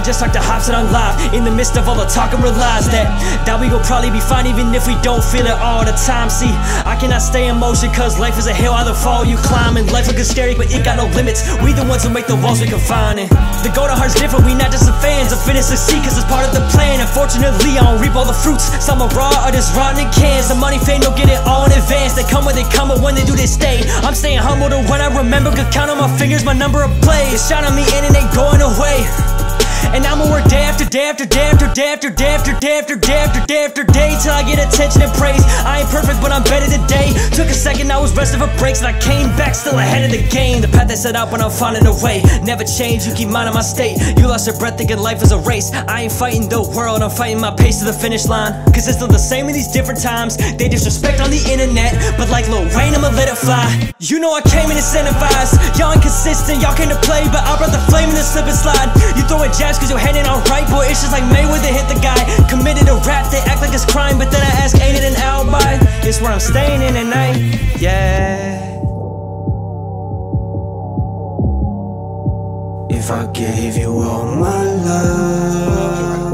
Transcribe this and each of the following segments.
I just like to Hops and I'm live. In the midst of all the talk and realize that That we gon' probably be fine even if we don't feel it all the time. See, I cannot stay in motion cause life is a hill. Either fall you climbing. Life looking scary but it got no limits. We the ones who make the walls we confine it. The golden heart's different, we not just the fans. The finish succeed cause it's part of the plan. Unfortunately I don't reap all the fruits. Some are raw, others rotten in cans. The money fame don't get it all in advance. They come when they come but when they do they stay. I'm staying humble to when I remember. Could count on my fingers my number of plays. Shine on me and and I'ma work day after day after day after day after day after day after day after day after day Till I get attention and praise. I ain't perfect but I'm better today Took a second, I was resting for breaks And I came back still ahead of the game. The path I set out when I'm finding a way. Never change, you keep minding my state. You lost your breath thinking life is a race. I ain't fighting the world, I'm fighting my pace to the finish line. Cause it's still the same in these different times. They disrespect on the internet But like Lil Wayne, I'ma let it fly. You know I came in incentivized Y'all inconsistent, y'all came to play But I brought the flame in the slip and slide. You jabs cause ask crime, but then I ask ain't it an alibi? It's where I'm staying in at night, yeah. If I gave you all my love,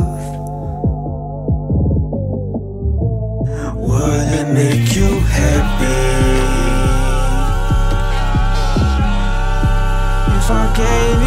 would it make you happy? If I gave